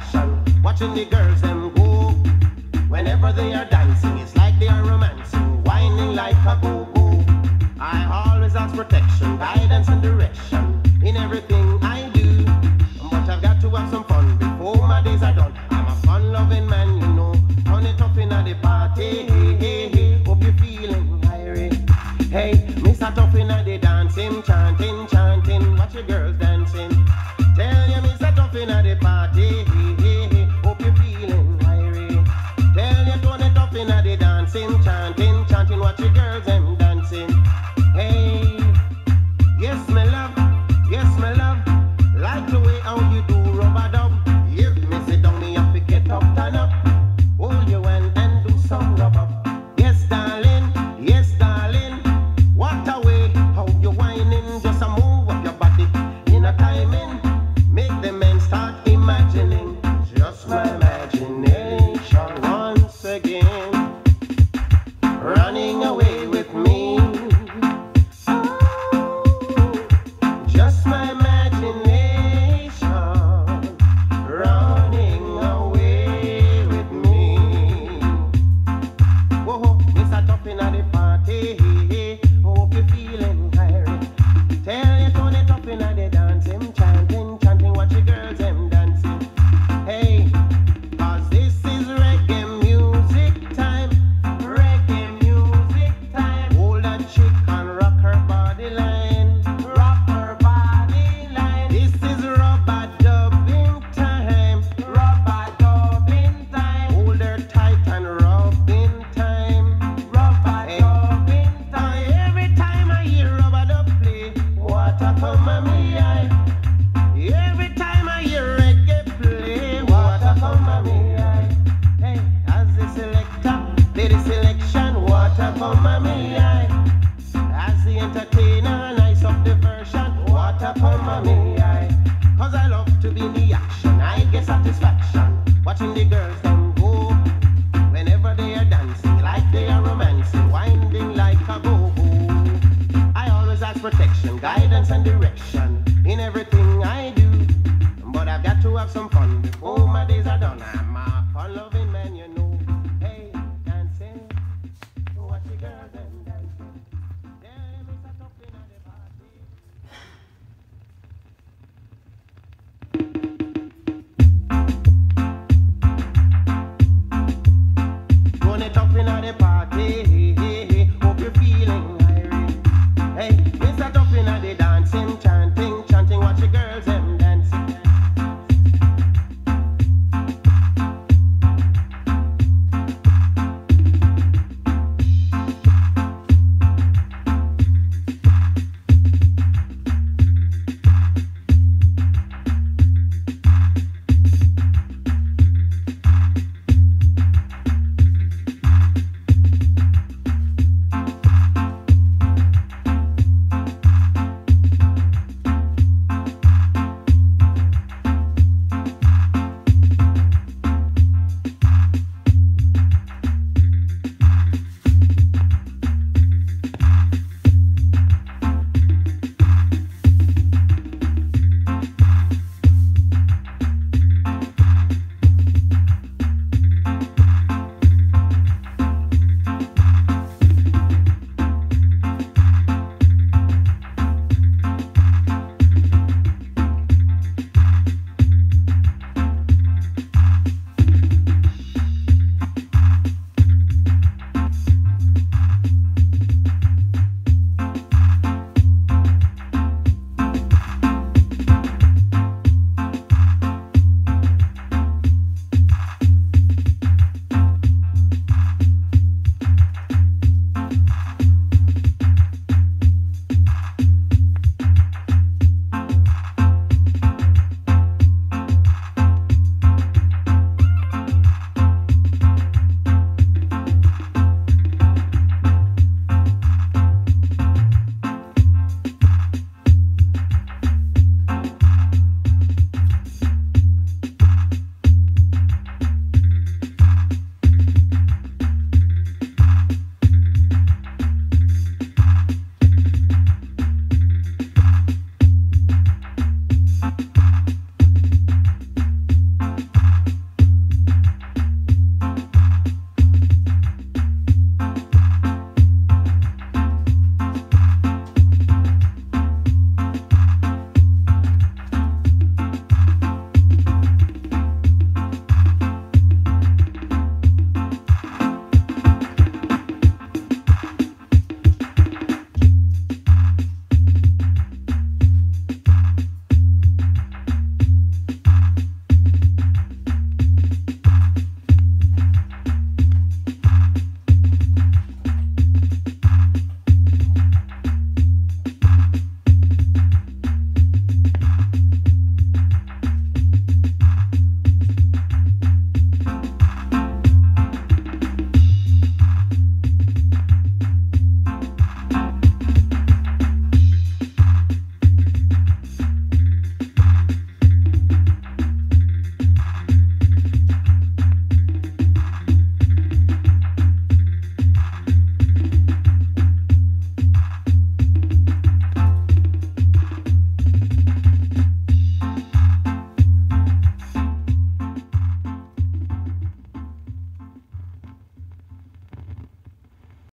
satisfaction watching the girls them go. Whenever they are dancing, it's like they are romancing, whining like a go-go. I always ask protection, guidance and direction in everything I do. But I've got to have some fun before my days are done. I'm a fun-loving man, you know. Turn it up in the party. Hey, hey, hey. Hope you're feeling irate. Hey, Miss Tuff in the dancing, chanting, chanting. Watch your girls dancing. Tell you, Miss Tuff in the party. I love to be the action, I get satisfaction watching the girls guidance and direction in everything I do. But I've got to have some fun before my days are done. I'm a fun loving man, you know. Hey, dancing, eh? watch the girls and dancing. There is a top in the party. Gonna top in the party. Hope you're feeling irate. Hey, Mr.